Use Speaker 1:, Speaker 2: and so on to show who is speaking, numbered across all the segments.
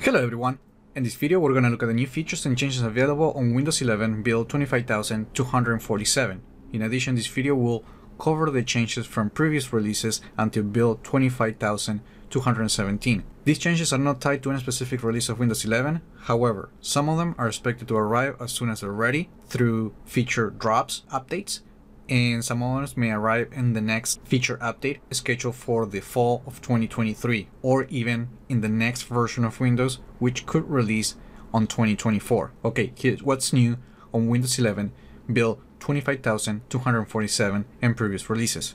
Speaker 1: Hello everyone! In this video we're going to look at the new features and changes available on Windows 11 build 25247. In addition this video will cover the changes from previous releases until build 25217. These changes are not tied to any specific release of Windows 11, however, some of them are expected to arrive as soon as they're ready through feature drops updates and some others may arrive in the next feature update scheduled for the fall of 2023 or even in the next version of Windows which could release on 2024. Okay, here's what's new on Windows 11 build 25247 and previous releases.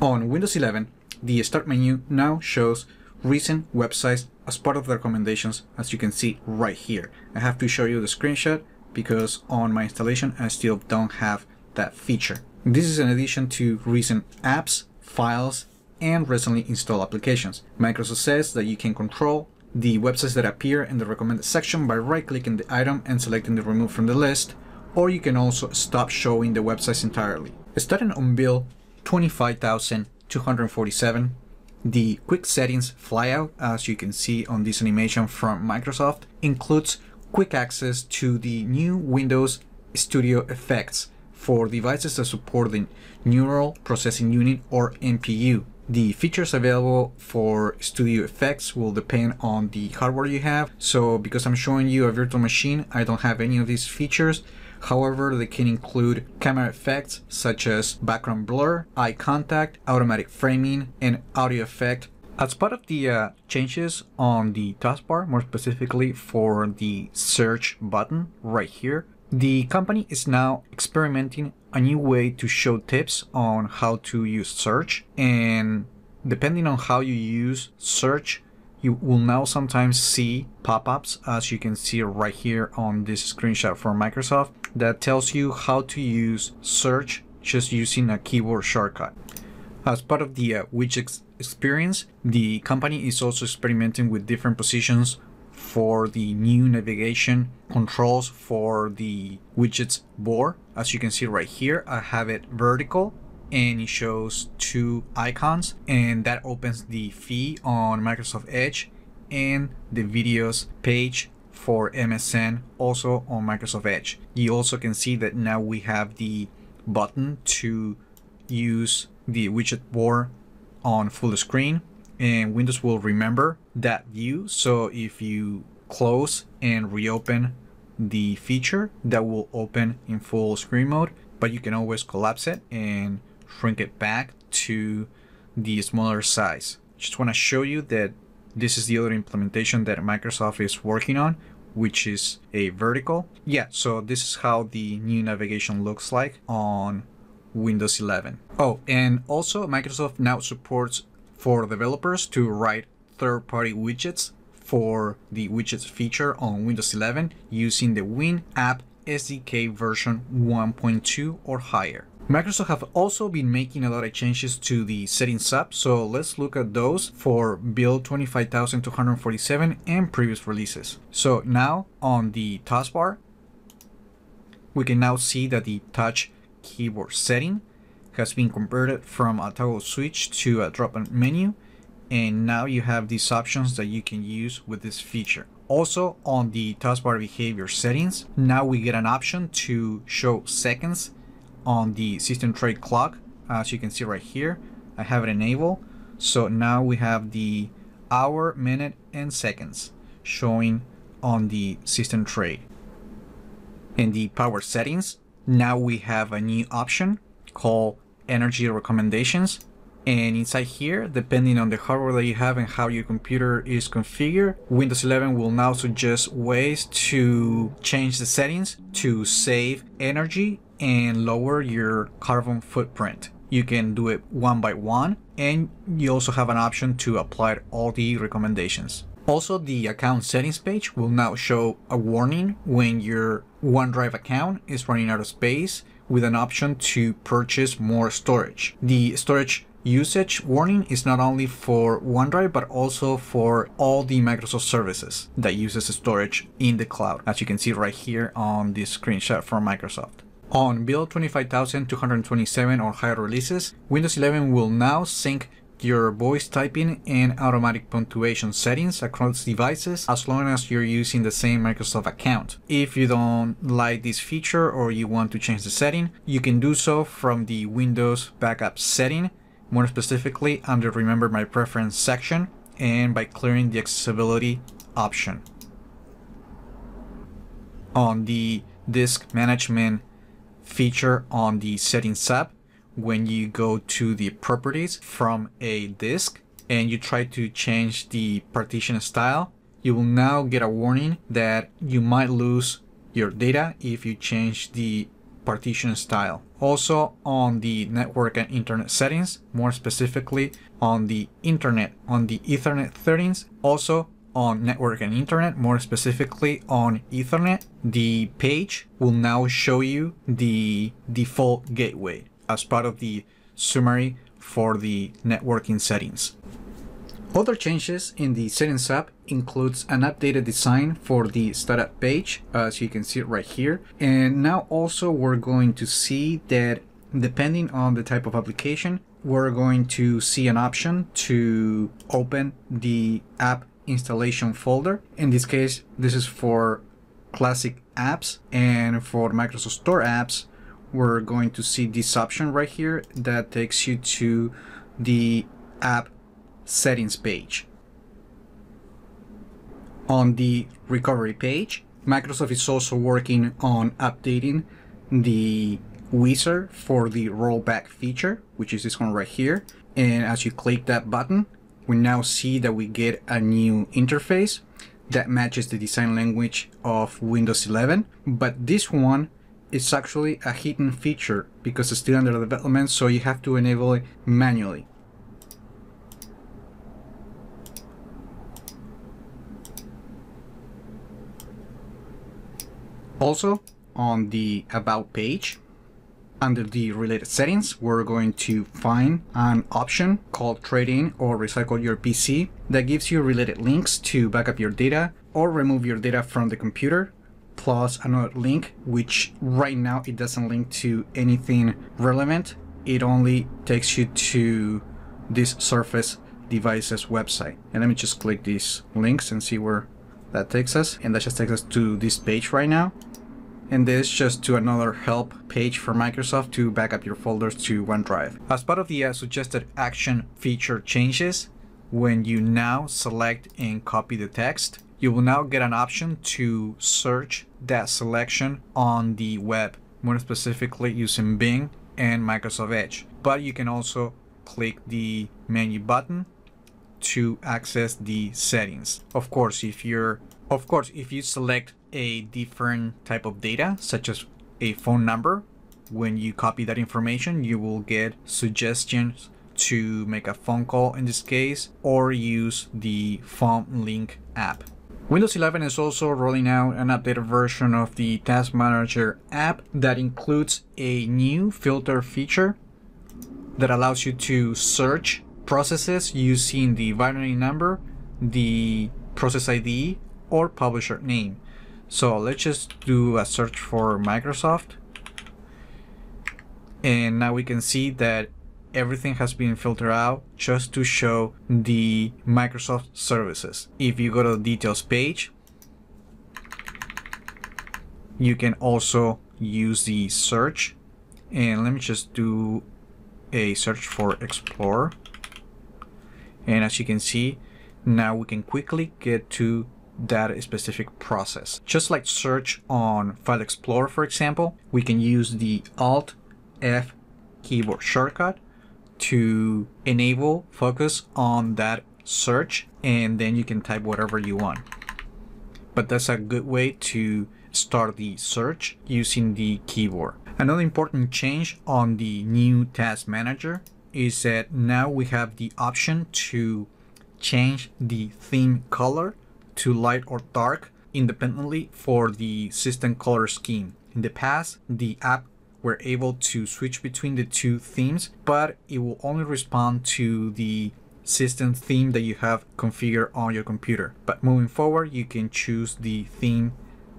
Speaker 1: On Windows 11, the start menu now shows recent websites as part of the recommendations as you can see right here. I have to show you the screenshot because on my installation I still don't have that feature. This is in addition to recent apps, files, and recently installed applications. Microsoft says that you can control the websites that appear in the recommended section by right-clicking the item and selecting the remove from the list, or you can also stop showing the websites entirely. Starting on build 25,247, the quick settings flyout, as you can see on this animation from Microsoft, includes quick access to the new Windows Studio effects for devices that support the Neural Processing Unit or NPU. The features available for Studio Effects will depend on the hardware you have. So because I'm showing you a virtual machine, I don't have any of these features. However, they can include camera effects such as background blur, eye contact, automatic framing, and audio effect. As part of the uh, changes on the taskbar, more specifically for the search button right here, the company is now experimenting a new way to show tips on how to use search and depending on how you use search you will now sometimes see pop-ups as you can see right here on this screenshot from Microsoft that tells you how to use search just using a keyboard shortcut. As part of the uh, widget experience, the company is also experimenting with different positions for the new navigation controls for the widgets board. As you can see right here, I have it vertical and it shows two icons and that opens the feed on Microsoft Edge and the videos page for MSN also on Microsoft Edge. You also can see that now we have the button to use the widget board on full screen and Windows will remember that view. So if you close and reopen the feature, that will open in full screen mode, but you can always collapse it and shrink it back to the smaller size. Just want to show you that this is the other implementation that Microsoft is working on, which is a vertical. Yeah, so this is how the new navigation looks like on Windows 11. Oh, and also Microsoft now supports for developers to write third-party widgets for the widgets feature on Windows 11 using the WinApp SDK version 1.2 or higher. Microsoft have also been making a lot of changes to the settings app, so let's look at those for build 25247 and previous releases. So now on the taskbar, we can now see that the touch keyboard setting has been converted from a toggle switch to a drop-down menu and now you have these options that you can use with this feature. Also on the taskbar behavior settings, now we get an option to show seconds on the system tray clock. As you can see right here, I have it enabled. So now we have the hour, minute, and seconds showing on the system tray. In the power settings, now we have a new option called energy recommendations. And inside here, depending on the hardware that you have and how your computer is configured, Windows 11 will now suggest ways to change the settings to save energy and lower your carbon footprint. You can do it one by one, and you also have an option to apply all the recommendations. Also, the account settings page will now show a warning when your OneDrive account is running out of space with an option to purchase more storage. The storage usage warning is not only for OneDrive but also for all the Microsoft services that uses storage in the cloud as you can see right here on this screenshot from Microsoft. On build 25227 or higher releases, Windows 11 will now sync your voice typing and automatic punctuation settings across devices as long as you're using the same Microsoft account. If you don't like this feature or you want to change the setting, you can do so from the Windows backup setting, more specifically under Remember My Preference section and by clearing the accessibility option. On the disk management feature on the settings tab, when you go to the properties from a disk and you try to change the partition style, you will now get a warning that you might lose your data if you change the partition style. Also on the network and internet settings, more specifically on the internet, on the ethernet settings, also on network and internet, more specifically on ethernet, the page will now show you the default gateway as part of the summary for the networking settings. Other changes in the settings app includes an updated design for the startup page, as you can see right here. And now also we're going to see that depending on the type of application, we're going to see an option to open the app installation folder. In this case, this is for classic apps and for Microsoft Store apps, we're going to see this option right here that takes you to the app settings page. On the recovery page, Microsoft is also working on updating the wizard for the rollback feature, which is this one right here. And as you click that button, we now see that we get a new interface that matches the design language of Windows 11. But this one is actually a hidden feature because it's still under development, so you have to enable it manually. Also, on the About page, under the related settings, we're going to find an option called Trade in or Recycle Your PC that gives you related links to back up your data or remove your data from the computer plus another link which right now it doesn't link to anything relevant. It only takes you to this surface devices website. And let me just click these links and see where that takes us. And that just takes us to this page right now. And this just to another help page for Microsoft to back up your folders to OneDrive. As part of the uh, suggested action feature changes, when you now select and copy the text, you will now get an option to search that selection on the web, more specifically using Bing and Microsoft Edge. But you can also click the menu button to access the settings. Of course, if you're of course, if you select a different type of data, such as a phone number, when you copy that information, you will get suggestions to make a phone call in this case, or use the phone link app. Windows 11 is also rolling out an updated version of the Task Manager app that includes a new filter feature that allows you to search processes using the binary number, the process ID, or publisher name. So let's just do a search for Microsoft. And now we can see that everything has been filtered out just to show the Microsoft services. If you go to the details page, you can also use the search and let me just do a search for Explorer and as you can see now we can quickly get to that specific process. Just like search on File Explorer for example, we can use the Alt F keyboard shortcut to enable focus on that search and then you can type whatever you want. But that's a good way to start the search using the keyboard. Another important change on the new task manager is that now we have the option to change the theme color to light or dark independently for the system color scheme. In the past, the app were able to switch between the two themes, but it will only respond to the system theme that you have configured on your computer. But moving forward, you can choose the theme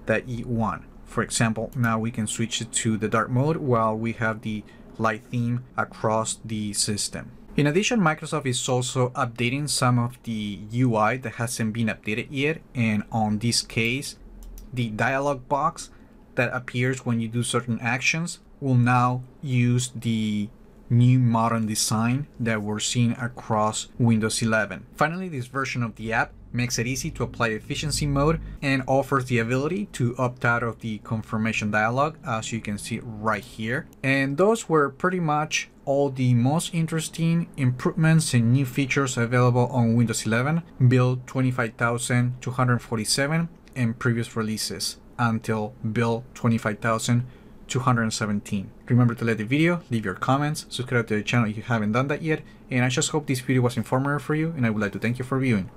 Speaker 1: that you want. For example, now we can switch it to the dark mode while we have the light theme across the system. In addition, Microsoft is also updating some of the UI that hasn't been updated yet. And on this case, the dialog box that appears when you do certain actions will now use the new modern design that we're seeing across Windows 11. Finally, this version of the app makes it easy to apply efficiency mode and offers the ability to opt out of the confirmation dialog as you can see right here. And those were pretty much all the most interesting improvements and new features available on Windows 11 build 25247 and previous releases until build 25217. Remember to like the video, leave your comments, subscribe to the channel if you haven't done that yet, and I just hope this video was informative for you and I would like to thank you for viewing.